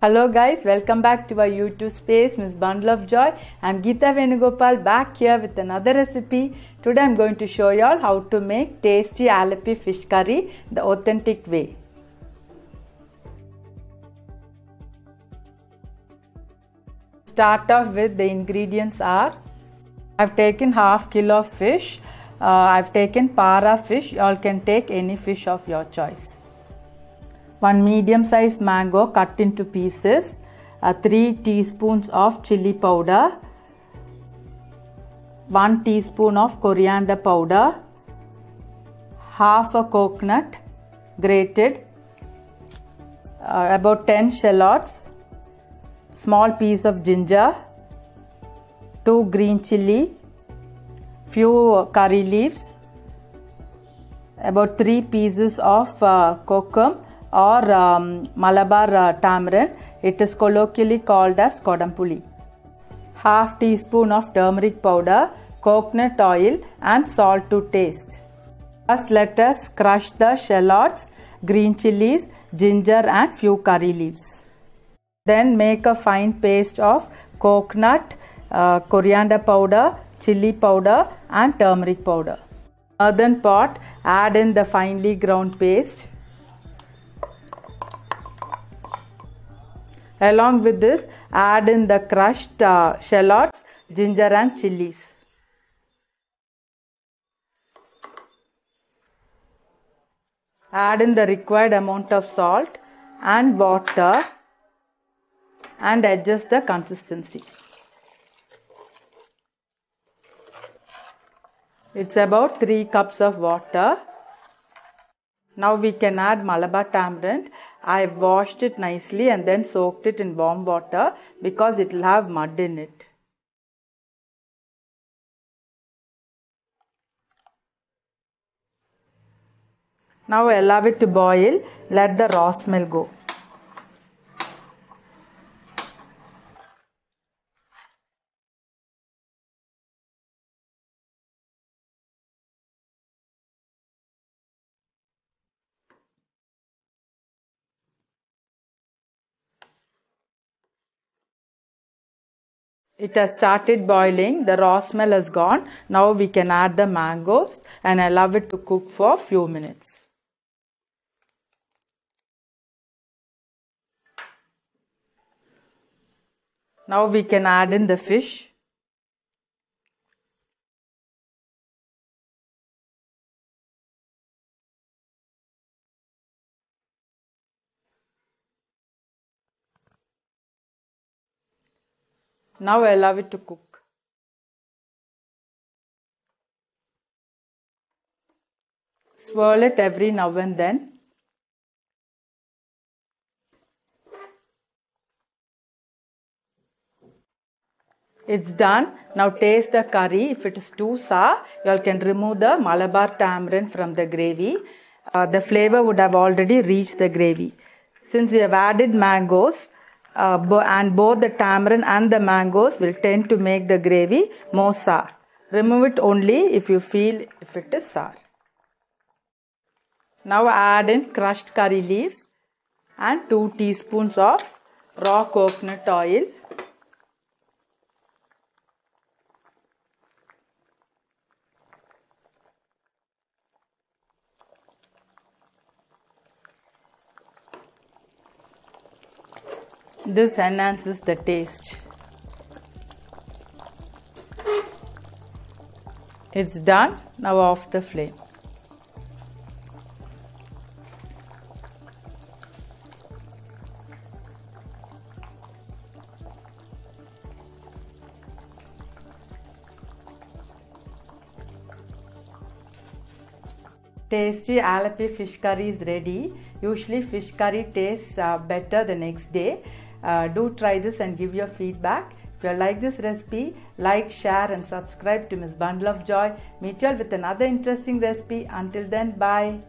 Hello guys, welcome back to our YouTube space, Miss Bundle of Joy. I'm Geeta Venugopal back here with another recipe. Today I'm going to show you all how to make tasty Alleppey fish curry the authentic way. Start off with the ingredients are I've taken half kilo of fish. Uh, I've taken para fish. You all can take any fish of your choice. 1 medium sized mango cut into pieces, uh, 3 teaspoons of chili powder, 1 teaspoon of coriander powder, half a coconut grated, uh, about 10 shallots, small piece of ginger, 2 green chili, few curry leaves, about 3 pieces of uh, or um, Malabar uh, tamarind. It is colloquially called as kodampuli. Half teaspoon of turmeric powder, coconut oil and salt to taste. First let us crush the shallots, green chilies, ginger and few curry leaves. Then make a fine paste of coconut, uh, coriander powder, chili powder and turmeric powder. Earthen pot, add in the finely ground paste. Along with this, add in the crushed uh, shallots, ginger and chilies. Add in the required amount of salt and water and adjust the consistency. It's about 3 cups of water. Now we can add Malabar tamarind. I washed it nicely and then soaked it in warm water because it will have mud in it. Now allow it to boil. Let the raw smell go. It has started boiling, the raw smell has gone. Now we can add the mangoes and allow it to cook for a few minutes. Now we can add in the fish. Now allow it to cook. Swirl it every now and then. It's done. Now taste the curry. If it is too sour, you all can remove the Malabar tamarind from the gravy. Uh, the flavor would have already reached the gravy. Since we have added mangoes, uh, and both the tamarind and the mangoes will tend to make the gravy more sour. Remove it only if you feel if it is sour. Now add in crushed curry leaves and 2 teaspoons of raw coconut oil. This enhances the taste. It's done. Now off the flame. Tasty Alleppey fish curry is ready. Usually fish curry tastes uh, better the next day. Uh, do try this and give your feedback. If you like this recipe, like, share and subscribe to Miss Bundle of Joy. Meet you all with another interesting recipe. Until then, bye.